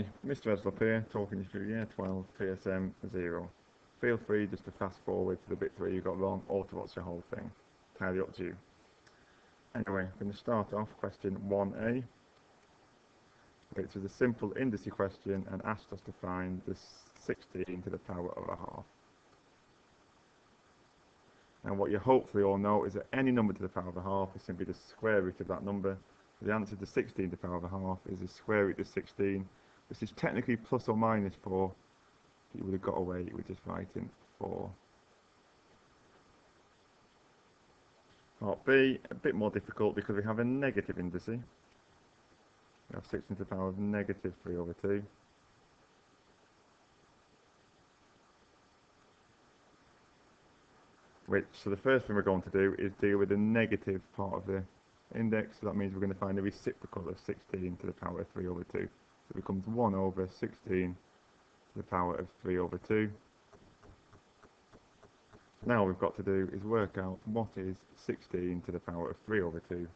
Hi, Mr. Heslop here, talking you through Year 12 TSM 0. Feel free just to fast forward to the bits where you got wrong or to watch the whole thing. Entirely up to you. Anyway, I'm going to start off question 1a, which is a simple indice question and asked us to find the 16 to the power of a half. And what you hopefully all know is that any number to the power of a half is simply the square root of that number. The answer to 16 to the power of a half is the square root of 16, which is technically plus or minus 4. You would have got away with just writing 4. Part B, a bit more difficult because we have a negative indice. We have 16 to the power of negative 3 over 2. which, so the first thing we're going to do is deal with the negative part of the index, so that means we're going to find the reciprocal of 16 to the power of 3 over 2. So it becomes 1 over 16 to the power of 3 over 2. Now all we've got to do is work out what is 16 to the power of 3 over 2.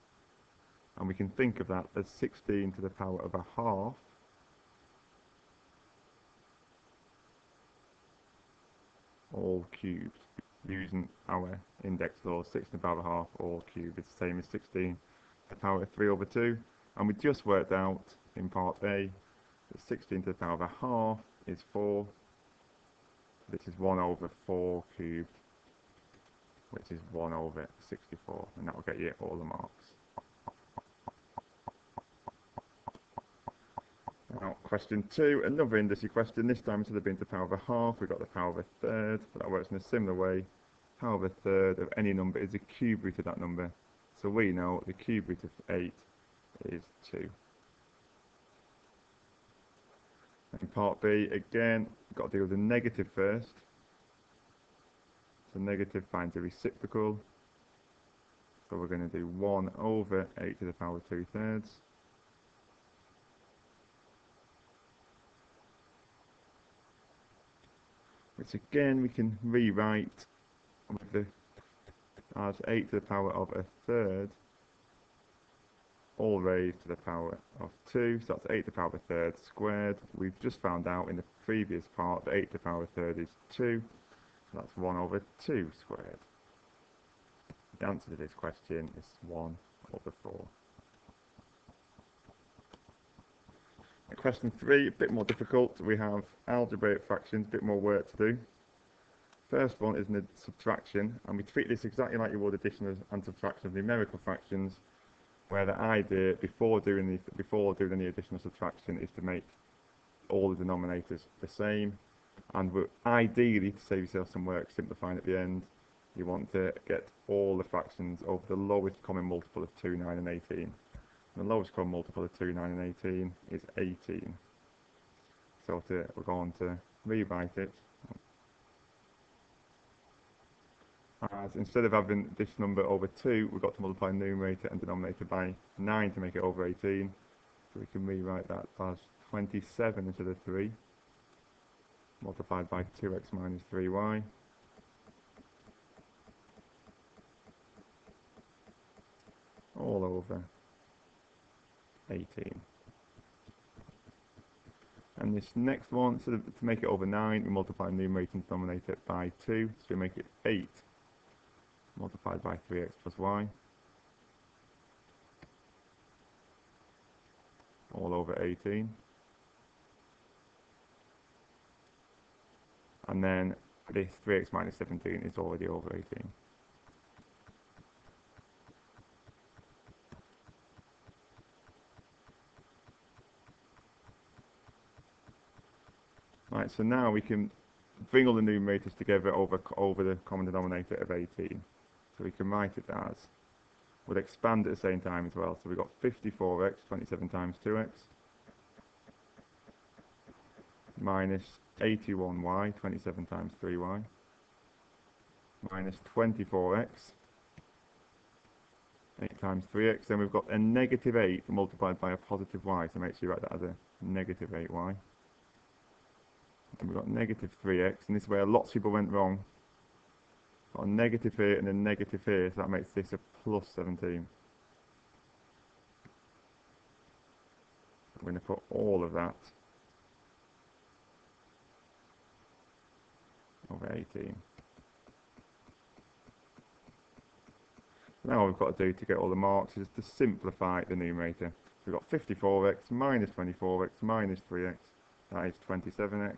And we can think of that as 16 to the power of a half all cubed using our index law, 16 to the power of a half all cubed is the same as 16 to the power of 3 over 2. And we just worked out in part A that 16 to the power of a half is 4. This is 1 over 4 cubed, which is 1 over 64. And that will get you all the marks. Now, question two, another indice question. This time instead of being to the power of a half, we've got the power of a third. That works in a similar way. Power of a third of any number is the cube root of that number. So we know the cube root of 8 is 2. In part B, again, got to deal with the negative first. So negative finds a reciprocal. So we're going to do 1 over 8 to the power of 2 thirds. which again we can rewrite with the as 8 to the power of a third all raised to the power of 2 so that's 8 to the power of third squared we've just found out in the previous part that 8 to the power of third is 2 so that's 1 over 2 squared the answer to this question is 1 over 4 Question three, a bit more difficult. We have algebraic fractions, a bit more work to do. First one is a subtraction, and we treat this exactly like you would addition and subtraction of numerical fractions, where the idea before doing the, before doing any additional subtraction is to make all the denominators the same. And ideally, to save yourself some work simplifying at the end, you want to get all the fractions over the lowest common multiple of 2, 9 and 18. The lowest common multiple of 2, 9 and 18 is 18. So to, we're going to rewrite it as instead of having this number over 2, we've got to multiply numerator and denominator by 9 to make it over 18. So we can rewrite that as 27 instead of 3, multiplied by 2x minus 3y. all over 18. And this next one, so to make it over 9, we multiply numerator and denominator by 2, so we make it 8 multiplied by 3x plus y all over 18. And then this 3x minus 17 is already over 18. Right, so now we can bring all the numerators together over, over the common denominator of 18. So we can write it as, we'll expand at the same time as well. So we've got 54x, 27 times 2x, minus 81y, 27 times 3y, minus 24x, 8 times 3x, then we've got a negative 8 multiplied by a positive y, so make sure you write that as a negative 8y and we've got negative 3x, and this is where lots of people went wrong got a negative here and a negative here, so that makes this a plus 17. I'm going to put all of that over 18. Now all we've got to do to get all the marks is to simplify the numerator. So we've got 54x minus 24x minus 3x, that is 27x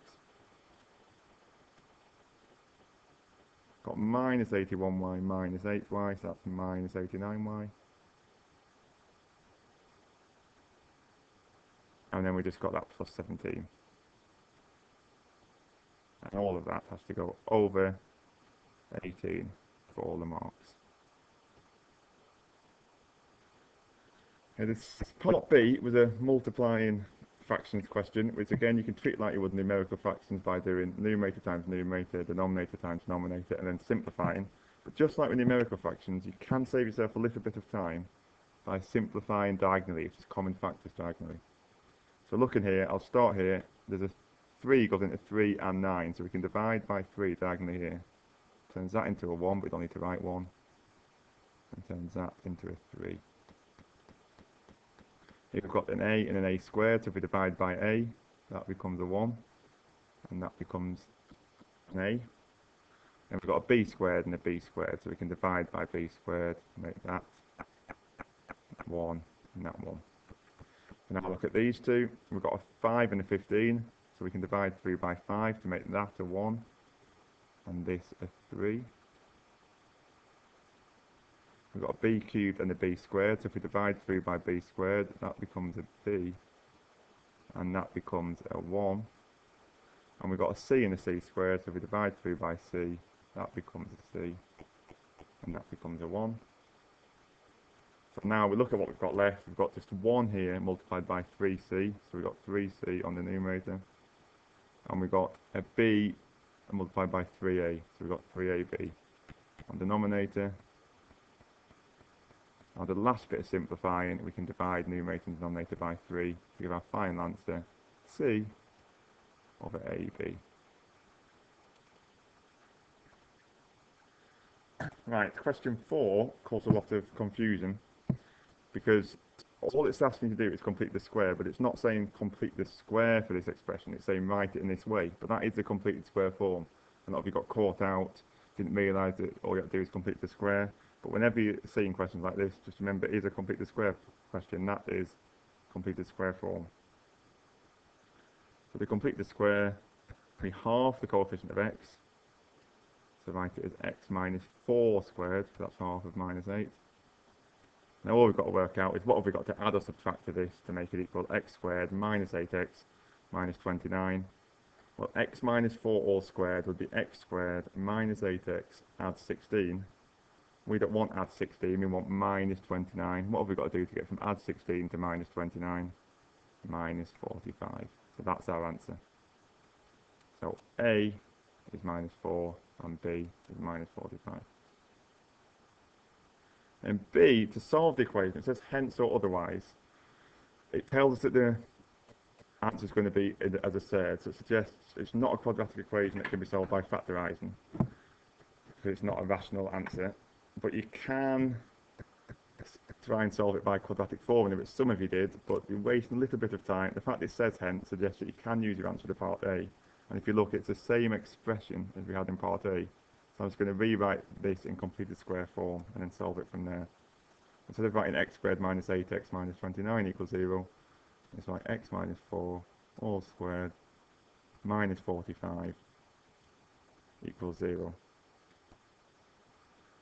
Got minus 81y minus 8y, so that's minus 89y. And then we just got that plus 17. And all of that has to go over 18 for all the marks. Now this part B was a multiplying fractions question, which again you can treat like you would numerical fractions by doing numerator times numerator, denominator times denominator, and then simplifying. But just like with numerical fractions, you can save yourself a little bit of time by simplifying diagonally, which is common factors diagonally. So looking here, I'll start here. There's a 3 goes into 3 and 9, so we can divide by 3 diagonally here. Turns that into a 1, but we don't need to write 1. And turns that into a 3. We've got an a and an a squared, so if we divide by a, that becomes a 1, and that becomes an a. And we've got a b squared and a b squared, so we can divide by b squared, make that 1 and that 1. And now look at these two, we've got a 5 and a 15, so we can divide 3 by 5 to make that a 1, and this a 3. We've got a b cubed and a b squared, so if we divide through by b squared, that becomes a b, and that becomes a 1. And we've got a c and a c squared, so if we divide through by c, that becomes a c, and that becomes a 1. So now we look at what we've got left, we've got just 1 here multiplied by 3c, so we've got 3c on the numerator, and we've got a b multiplied by 3a, so we've got 3ab on the denominator, now the last bit of simplifying, we can divide numerator and denominator by 3 to give our final answer C over AB. Right, question 4 caused a lot of confusion because all it's asking you to do is complete the square, but it's not saying complete the square for this expression, it's saying write it in this way, but that is the completed square form. A lot of you got caught out, didn't realise that all you have to do is complete the square. But whenever you're seeing questions like this, just remember it is a completed square question. That is completed square form. So to complete the square, we halve the coefficient of x. So write it as x minus 4 squared, so that's half of minus 8. Now all we've got to work out is what have we got to add or subtract to this to make it equal x squared minus 8x minus 29. Well, x minus 4 all squared would be x squared minus 8x add 16 we don't want add 16, we want minus 29. What have we got to do to get from add 16 to minus 29? Minus 45. So that's our answer. So A is minus 4 and B is minus 45. And B, to solve the equation, it says hence or otherwise. It tells us that the answer is going to be as I said, so it suggests it's not a quadratic equation that can be solved by factorising. Because it's not a rational answer but you can try and solve it by quadratic formula, which some of you did, but you're wasting a little bit of time. The fact it says hence suggests that you can use your answer to part A. And if you look, it's the same expression as we had in part A. So I'm just going to rewrite this in completed square form and then solve it from there. Instead of writing x squared minus 8x minus 29 equals 0, it's like x minus 4 all squared minus 45 equals 0.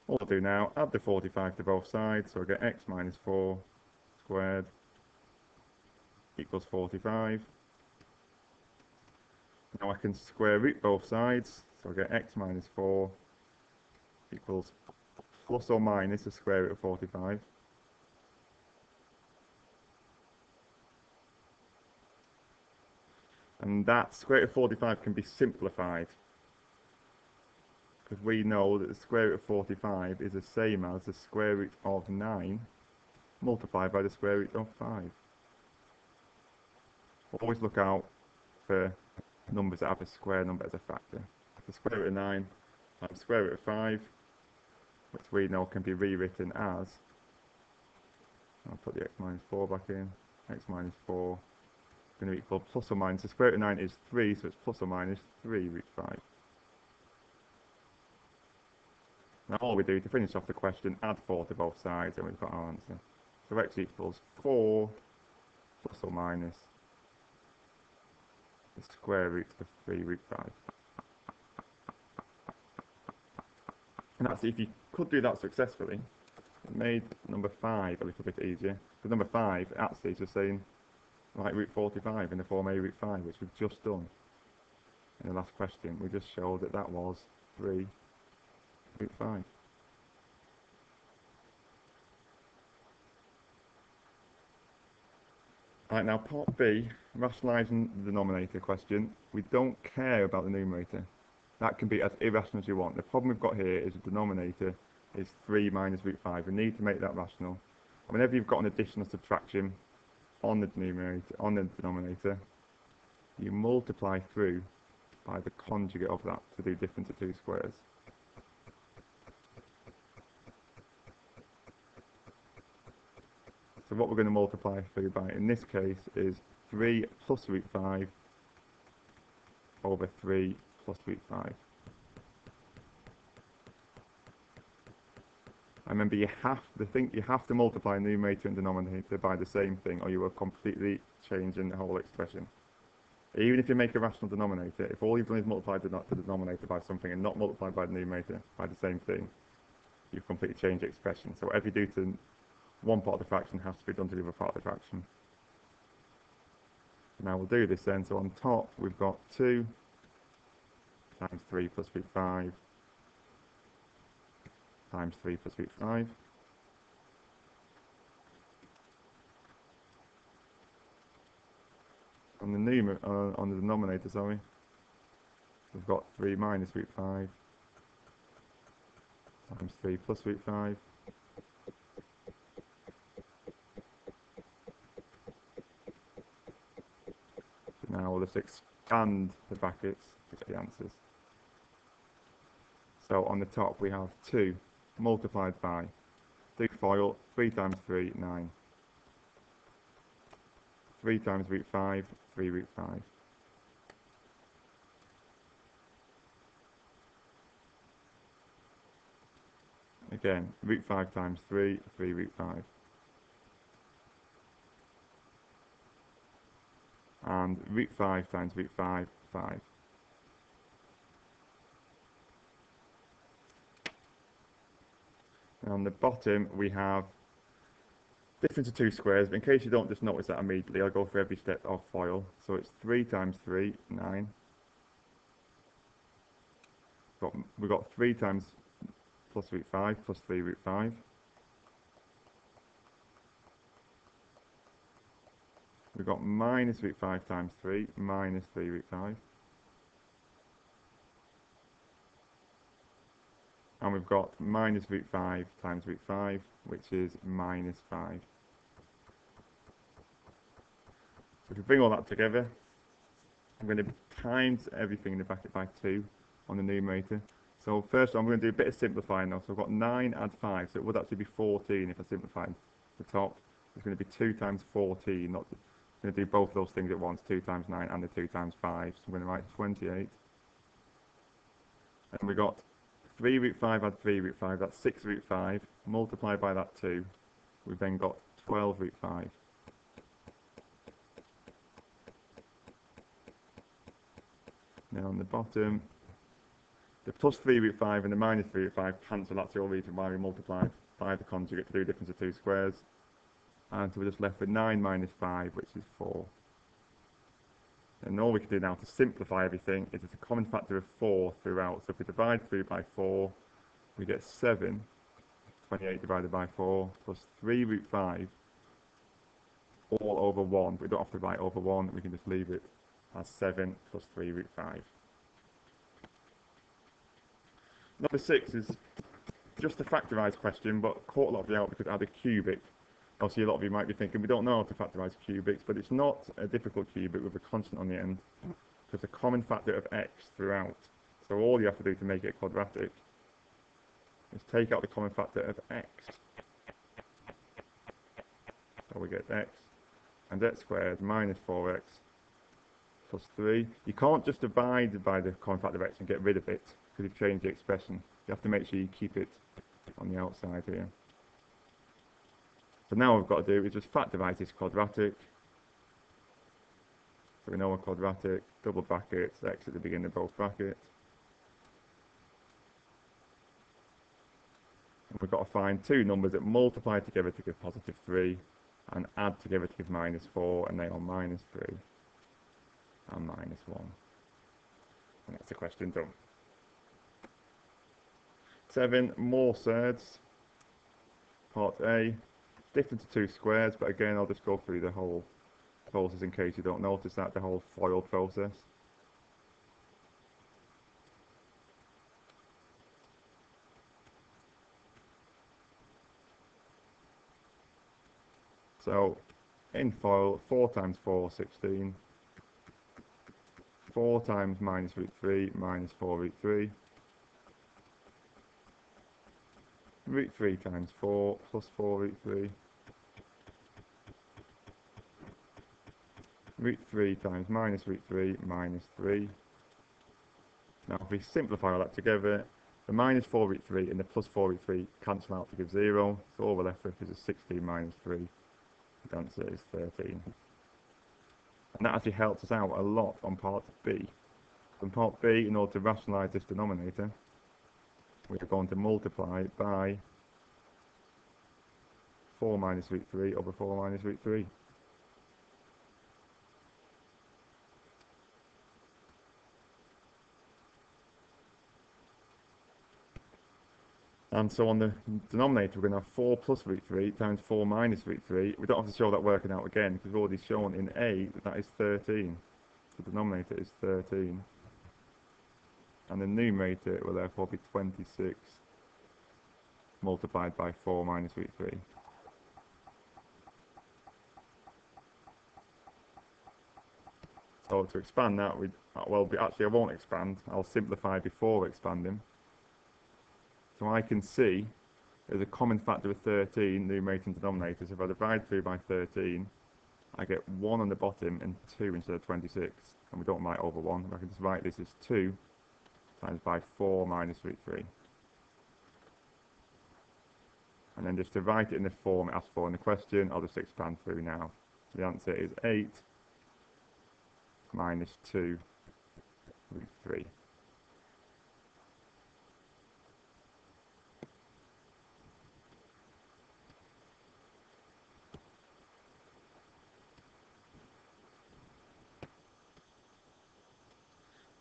What I'll do now, add the 45 to both sides, so I get x minus 4 squared equals 45. Now I can square root both sides, so I get x minus 4 equals plus or minus the square root of 45. And that square root of 45 can be simplified because we know that the square root of 45 is the same as the square root of 9 multiplied by the square root of 5. Always look out for numbers that have a square number as a factor. The square root of 9 times square root of 5, which we know can be rewritten as, I'll put the x minus 4 back in, x minus 4 is going to equal plus or minus, the square root of 9 is 3, so it's plus or minus 3 root 5. Now all we do to finish off the question, add 4 to both sides and we've got our answer. So x equals 4 plus or minus the square root of 3 root 5. And that's if you could do that successfully, it made number 5 a little bit easier. Because number 5 actually is just saying, like root 45 in the form a root 5, which we've just done in the last question. We just showed that that was 3 5. Right, now part B, rationalising the denominator question. We don't care about the numerator. That can be as irrational as you want. The problem we've got here is the denominator is 3 minus root 5. We need to make that rational. Whenever you've got an addition or subtraction on the numerator, on the denominator, you multiply through by the conjugate of that to do difference of two squares. What we're going to multiply through by in this case is 3 plus root 5 over 3 plus root 5. I remember you have to think you have to multiply numerator and denominator by the same thing or you are completely changing the whole expression. Even if you make a rational denominator, if all you've done is multiply the, the denominator by something and not multiply by the numerator by the same thing, you've completely changed the expression. So whatever you do to one part of the fraction has to be done to the other part of the fraction. Now we'll do this then. So on top we've got 2 times 3 plus root 5 times 3 plus root 5. On the numer uh, on the denominator, sorry, we've got 3 minus root 5 times 3 plus root 5 we'll expand the brackets to get the answers. So on the top we have 2 multiplied by 2 FOIL, 3 times 3, 9. 3 times root 5, 3 root 5. Again, root 5 times 3, 3 root 5. And root 5 times root 5, 5. And on the bottom we have difference of two squares, but in case you don't just notice that immediately, I'll go for every step of FOIL. So it's 3 times 3, 9. Got, we've got 3 times plus root 5 plus 3 root 5. We've got minus root 5 times 3 minus 3 root 5. and we've got minus root 5 times root 5 which is minus 5 so if we bring all that together I'm going to times everything in the bracket by 2 on the numerator. So first I'm going to do a bit of simplifying now. So I've got 9 add 5 so it would actually be 14 if I simplify the top. It's going to be 2 times 14 not going to do both those things at once 2 times 9 and the 2 times 5 so I'm going to write 28 and we got 3 root 5 add 3 root 5, that's 6 root 5. Multiply by that 2. We've then got 12 root 5. Now on the bottom, the plus 3 root 5 and the minus 3 root 5 cancel. That's the only reason why we multiplied by the conjugate do a difference of two squares. And so we're just left with 9 minus 5, which is 4. And all we can do now to simplify everything is it's a common factor of 4 throughout. So if we divide through by 4, we get 7, 28 divided by 4, plus 3 root 5, all over 1. We don't have to write over 1, we can just leave it as 7 plus 3 root 5. Number 6 is just a factorised question, but caught a lot of you out because it had a cubic Obviously, a lot of you might be thinking, we don't know how to factorise cubics, but it's not a difficult cubic with a constant on the end. So it's a common factor of x throughout. So all you have to do to make it quadratic is take out the common factor of x. So we get x, and x squared minus 4x plus 3. You can't just divide by the common factor of x and get rid of it, because you've changed the expression. You have to make sure you keep it on the outside here. So now we've got to do is just factorize this quadratic. So we know a quadratic, double brackets, x at the beginning of both brackets. And we've got to find two numbers that multiply together to give positive 3 and add together to give minus 4 and they are minus 3 and minus 1. And that's the question done. 7. More surds, Part A. Different to two squares, but again I'll just go through the whole process in case you don't notice that, the whole FOIL process. So in FOIL, 4 times 4, 16. 4 times minus root 3 minus 4 root 3. Root 3 times 4 plus 4 root 3. Root 3 times minus root 3 minus 3. Now if we simplify all that together, the minus 4 root 3 and the plus 4 root 3 cancel out to give 0. So all we're left with is a 16 minus 3. The answer is 13. And that actually helps us out a lot on part B. On part B, in order to rationalise this denominator, we are going to multiply by 4 minus root 3 over 4 minus root 3. And so on the denominator, we're going to have 4 plus root 3 times 4 minus root 3. We don't have to show that working out again because we've already shown in A that that is 13. The denominator is 13. And the numerator will therefore be 26 multiplied by 4 minus root 3. So to expand that, we well, actually I won't expand. I'll simplify before expanding. So I can see there's a common factor of 13 numerator and denominator. So if I divide through by 13, I get 1 on the bottom and 2 instead of 26. And we don't write over 1. I can just write this as 2 times by 4 minus root 3. And then just to write it in the form asked for in the question, I'll just expand through now. The answer is 8 minus 2 root 3.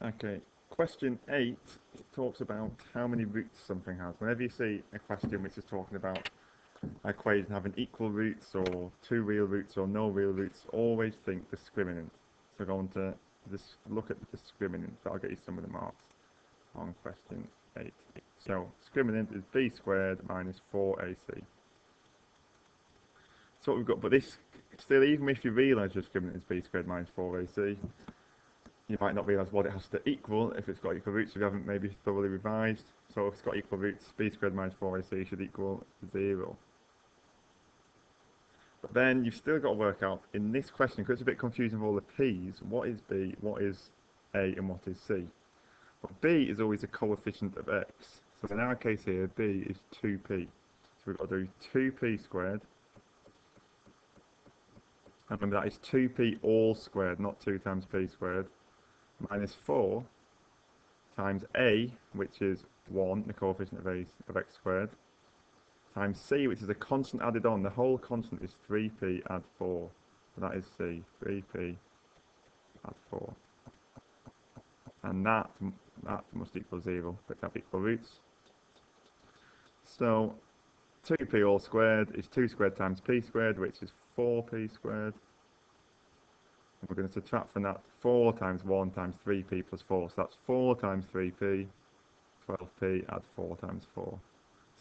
Okay, question 8 talks about how many roots something has. Whenever you see a question which is talking about equation having equal roots or two real roots or no real roots, always think discriminant. So go on to this, look at the discriminant. That'll get you some of the marks on question 8. So discriminant is b squared minus 4ac. So what we've got, but this still, even if you realise your discriminant is b squared minus 4ac, you might not realise what it has to equal if it's got equal roots if you haven't maybe thoroughly revised. So if it's got equal roots, b squared minus 4ac should equal 0. But then you've still got to work out in this question, because it's a bit confusing with all the p's, what is b, what is a, and what is c. But b is always a coefficient of x. So in our case here, b is 2p. So we've got to do 2p squared. And remember that is 2p all squared, not 2 times p squared minus 4 times a, which is 1, the coefficient of, a, of x squared, times c, which is a constant added on. The whole constant is 3p add 4. So that is c, 3p add 4. And that, that must equal 0, but have equal roots. So 2p all squared is 2 squared times p squared, which is 4p squared we're going to subtract from that 4 times 1 times 3p plus 4. So that's 4 times 3p, 12p, add 4 times 4,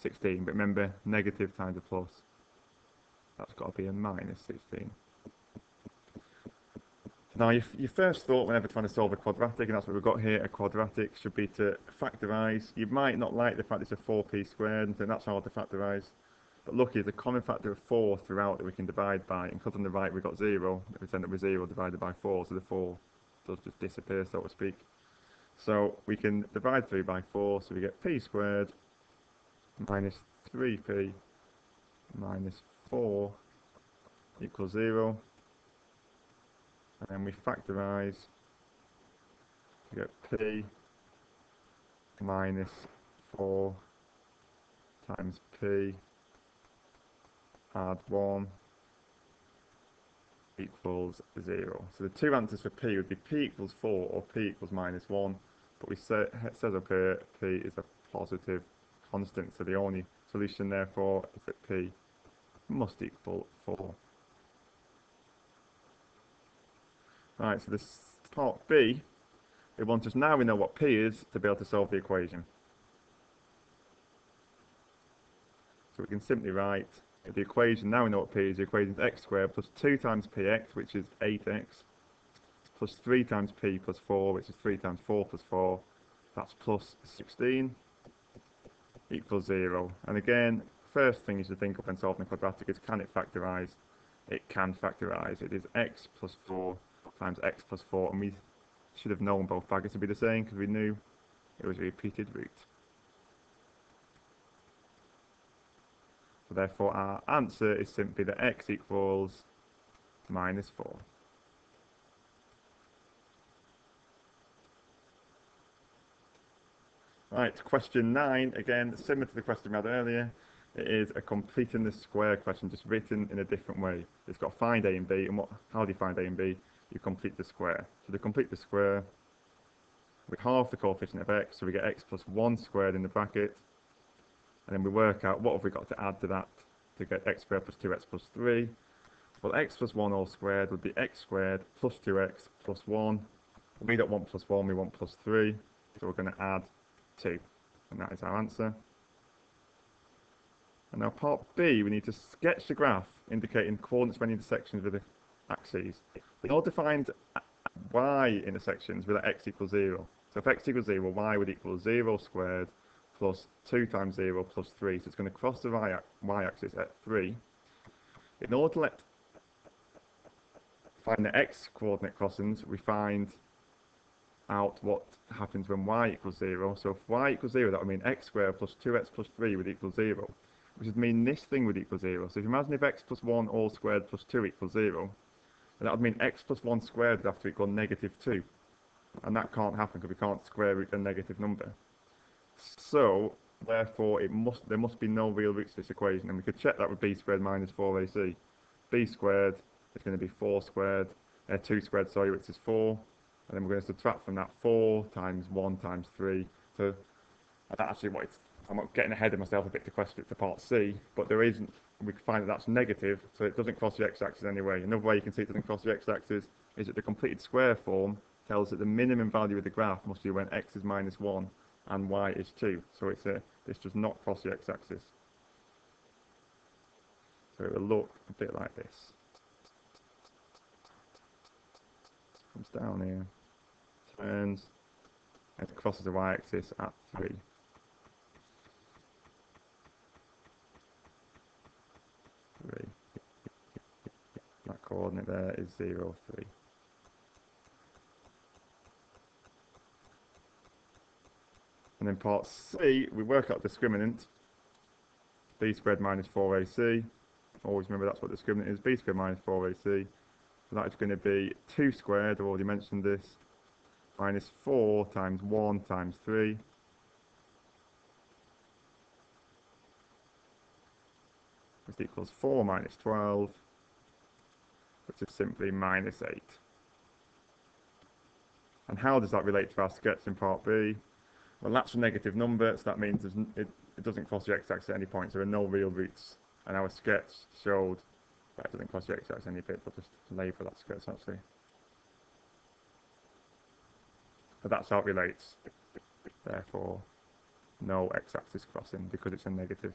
16. But remember, negative times a plus, that's got to be a minus 16. Now, your, your first thought whenever trying to solve a quadratic, and that's what we've got here, a quadratic, should be to factorise. You might not like the fact it's a 4p squared, and that's hard to factorise. But lucky, a common factor of 4 throughout that we can divide by, and because on the right we've got 0, we end up with 0 divided by 4, so the 4 does just disappear, so to speak. So we can divide 3 by 4, so we get p squared minus 3p minus 4 equals 0. And then we factorise to get p minus 4 times p add 1 equals 0. So the two answers for p would be p equals 4 or p equals minus 1. But we say, it says up here p is a positive constant. So the only solution therefore is that p must equal 4. Right, so this part B, it wants us now we know what P is to be able to solve the equation. So we can simply write the equation, now we know what P is, the equation is x squared plus 2 times Px, which is 8x, plus 3 times P plus 4, which is 3 times 4 plus 4, that's plus 16, equals 0. And again, first thing you should think of when solving a quadratic is can it factorise? It can factorise. It is x plus 4 times x plus 4, and we should have known both brackets would be the same because we knew it was a repeated root. So therefore our answer is simply that x equals minus 4. Right, question 9, again, similar to the question we had earlier, it is a completing the square question, just written in a different way. It's got find a and b, and what? how do you find a and b? you complete the square. So to complete the square, we halve the coefficient of x, so we get x plus 1 squared in the bracket, and then we work out what have we got to add to that to get x squared plus 2x plus 3. Well, x plus 1 all squared would be x squared plus 2x plus 1. We don't want plus 1, we want plus 3, so we're going to add 2, and that is our answer. And now part B, we need to sketch the graph indicating coordinates when intersections with the axes. We all defined y intersections with x equals 0. So if x equals 0, y would equal 0 squared plus 2 times 0 plus 3. So it's going to cross the y-axis at 3. In order to let find the x coordinate crossings, we find out what happens when y equals 0. So if y equals 0, that would mean x squared plus 2x plus 3 would equal 0. Which would mean this thing would equal 0. So if you imagine if x plus 1 all squared plus 2 equals 0, and that would mean x plus 1 squared would have to equal negative 2. And that can't happen because we can't square root a negative number. So, therefore, it must there must be no real roots to this equation. And we could check that with b squared minus 4ac. b squared is going to be 4 squared, uh, 2 squared, sorry, which is 4. And then we're going to subtract from that 4 times 1 times 3. So, that's actually what I'm getting ahead of myself a bit to question it to part C, but there isn't, we can find that that's negative, so it doesn't cross the x-axis anyway. Another way you can see it doesn't cross the x-axis is that the completed square form tells that the minimum value of the graph must be when x is minus 1 and y is 2. So it's a, this does not cross the x-axis. So it will look a bit like this. Comes down here, turns, and crosses the y-axis at 3. That coordinate there is 0, 3. And then part C, we work out discriminant, b squared minus 4ac. Always remember that's what discriminant is, b squared minus 4ac. So that is going to be 2 squared, I've already mentioned this, minus 4 times 1 times 3. This equals 4 minus 12, which is simply minus 8. And how does that relate to our sketch in part B? Well, that's a negative number, so that means it, it doesn't cross the x-axis at any point, so there are no real roots. And our sketch showed that it doesn't cross the x-axis any bit, but just label that sketch actually. But that's how it relates. Therefore, no x-axis crossing because it's a negative.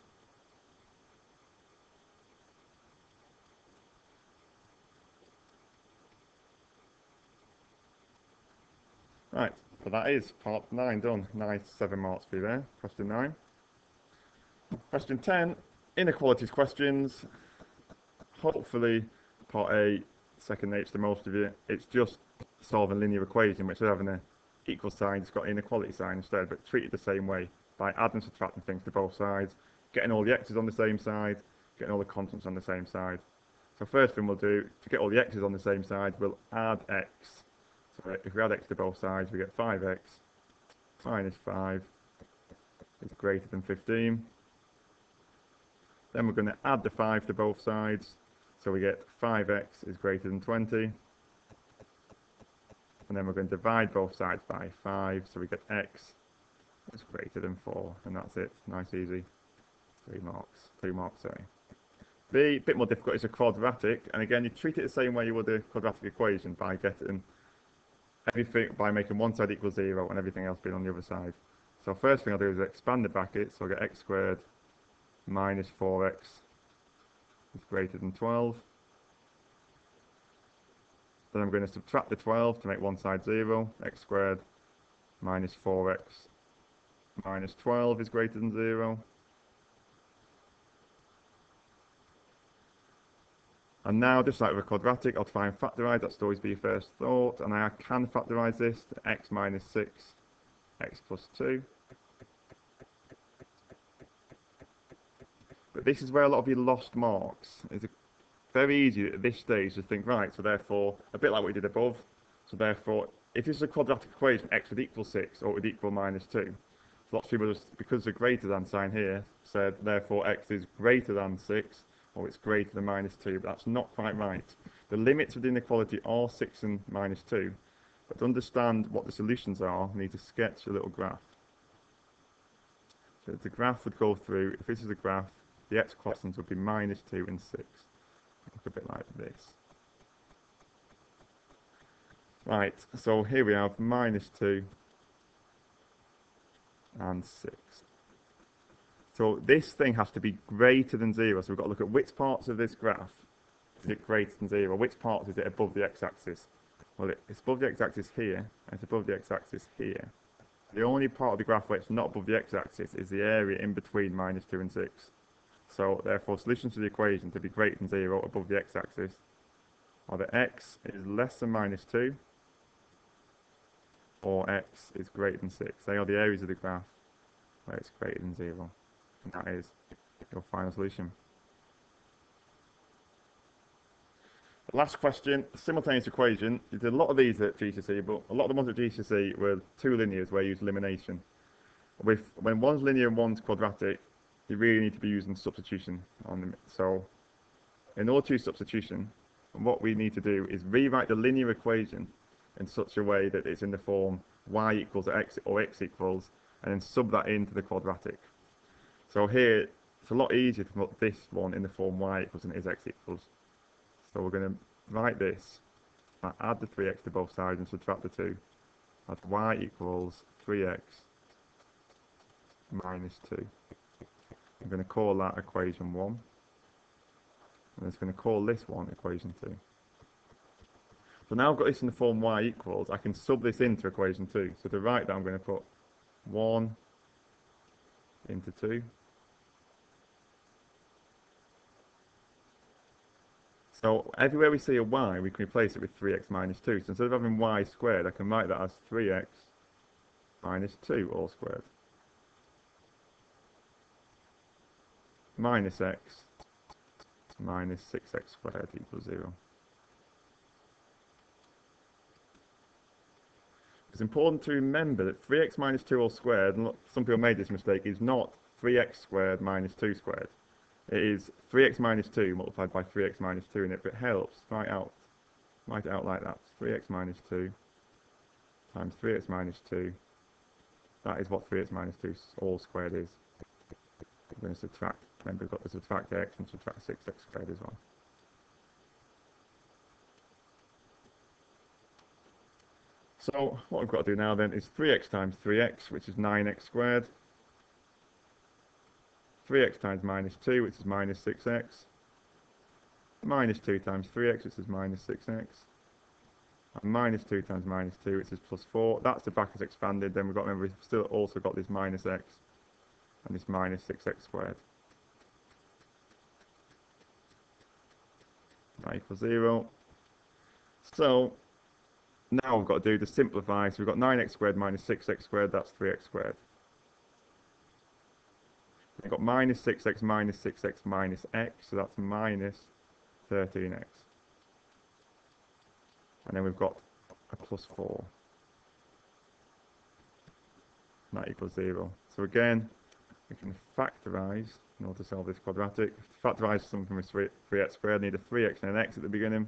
Right, so that is part 9 done. Nice 7 marks for you there. Question 9. Question 10, inequalities questions. Hopefully part A, second nature to most of you. It's just solve a linear equation which is having a equal sign, it's got inequality sign instead, but treated the same way by adding and subtracting things to both sides, getting all the x's on the same side, getting all the constants on the same side. So first thing we'll do, to get all the x's on the same side, we'll add x. So if we add x to both sides, we get 5x minus 5 is greater than 15. Then we're going to add the 5 to both sides. So we get 5x is greater than 20. And then we're going to divide both sides by 5. So we get x is greater than 4. And that's it. Nice, easy. Three marks. Two marks, sorry. The bit more difficult is a quadratic. And again, you treat it the same way you would a quadratic equation by getting everything, by making one side equal 0 and everything else being on the other side. So first thing I'll do is expand the bracket. So I get x squared minus 4x is greater than 12. Then I'm going to subtract the 12 to make one side 0. x squared minus 4x minus 12 is greater than 0. And now, just like with a quadratic, I'll try and factorise. That's always be your first thought. And I can factorise this to x minus 6, x plus 2. But this is where a lot of you lost marks. It's very easy at this stage to think, right, so therefore, a bit like what we did above, so therefore, if this is a quadratic equation, x would equal 6, or it would equal minus 2. So lots of people, just, because the greater than sign here, said, therefore, x is greater than 6, or it's greater than minus 2, but that's not quite right. The limits of the inequality are 6 and minus 2, but to understand what the solutions are, we need to sketch a little graph. So the graph would go through, if this is a graph, the x quotients would be minus 2 and 6. Look a bit like this. Right, so here we have minus 2 and 6. So this thing has to be greater than 0, so we've got to look at which parts of this graph is it greater than 0, which parts is it above the x-axis. Well, it's above the x-axis here, and it's above the x-axis here. The only part of the graph where it's not above the x-axis is the area in between minus 2 and 6. So therefore solutions to the equation to be greater than 0 above the x-axis are that x is less than minus 2 or x is greater than 6. They are the areas of the graph where it's greater than 0. And that is your final solution. The last question, simultaneous equation. You did a lot of these at GCSE, but a lot of the ones at GCSE were two linears where you use elimination. With, when one's linear and one's quadratic, you really need to be using substitution on them. So in order to use substitution, what we need to do is rewrite the linear equation in such a way that it's in the form y equals x or x equals, and then sub that into the quadratic. So here, it's a lot easier to put this one in the form y equals and is x equals. So we're going to write this, add the 3x to both sides and subtract the 2. That's y equals 3x minus 2. I'm going to call that equation 1. And it's going to call this one equation 2. So now I've got this in the form y equals, I can sub this into equation 2. So to write that, I'm going to put 1 into 2. So everywhere we see a y, we can replace it with 3x minus 2. So instead of having y squared, I can write that as 3x minus 2 all squared. minus x minus 6x squared equals 0. It's important to remember that 3x minus 2 all squared, and some people made this mistake, is not 3x squared minus 2 squared. It is 3x minus 2 multiplied by 3x minus 2, and if it helps, write out, write it out like that. 3x minus 2 times 3x minus 2. That is what 3x minus 2 all squared is. We're going to subtract Remember we've got to subtract x and subtract 6x squared as well. So what we've got to do now then is 3x times 3x, which is 9x squared. 3x times minus 2, which is minus 6x. Minus 2 times 3x, which is minus 6x. And minus 2 times minus 2, which is plus 4. That's the bracket expanded. Then we've got, remember, we've still also got this minus x and this minus 6x squared. y equals 0. So now we've got to do the simplify. So we've got 9x squared minus 6x squared, that's 3x squared. We've got minus 6x minus 6x minus x, so that's minus 13x. And then we've got a plus 4. And that equals 0. So again, we can factorise in order to solve this quadratic. Factorise something with 3, 3x squared, need a 3x and an x at the beginning.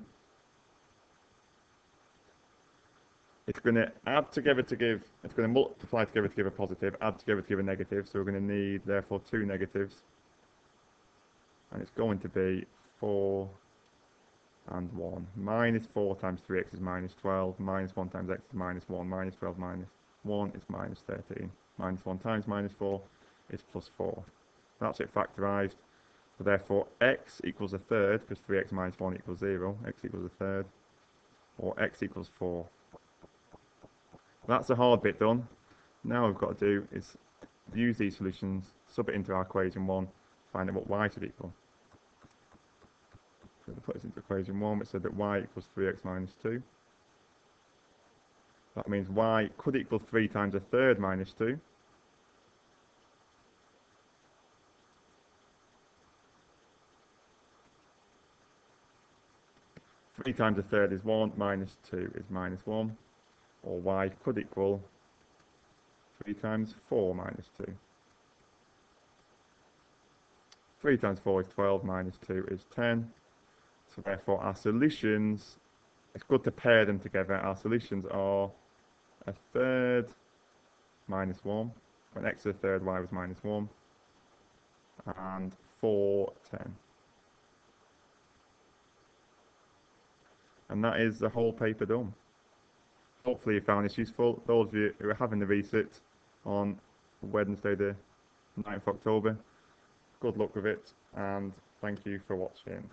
It's going to add together to give, it's going to multiply together to give a positive, add together to give a negative, so we're going to need, therefore, two negatives. And it's going to be 4 and 1. Minus 4 times 3x is minus 12, minus 1 times x is minus 1, minus 12 minus 1 is minus 13. Minus 1 times minus 4 is plus 4. That's it factorised. So therefore x equals a third, because 3x minus 1 equals 0, x equals a third, or x equals 4. That's the hard bit done. Now we've got to do is use these solutions, sub it into our equation 1, find out what y should equal. So to put this into equation 1, we said that y equals 3x minus 2. That means y could equal 3 times a third minus 2. 3 times a third is 1, minus 2 is minus 1, or y could equal 3 times 4 minus 2. 3 times 4 is 12, minus 2 is 10. So therefore our solutions, it's good to pair them together. Our solutions are a third minus 1, when x to the third y was minus 1, and 4, 10. And that is the whole paper done. Hopefully you found this useful. Those of you who are having the resit on Wednesday the 9th of October, good luck with it and thank you for watching.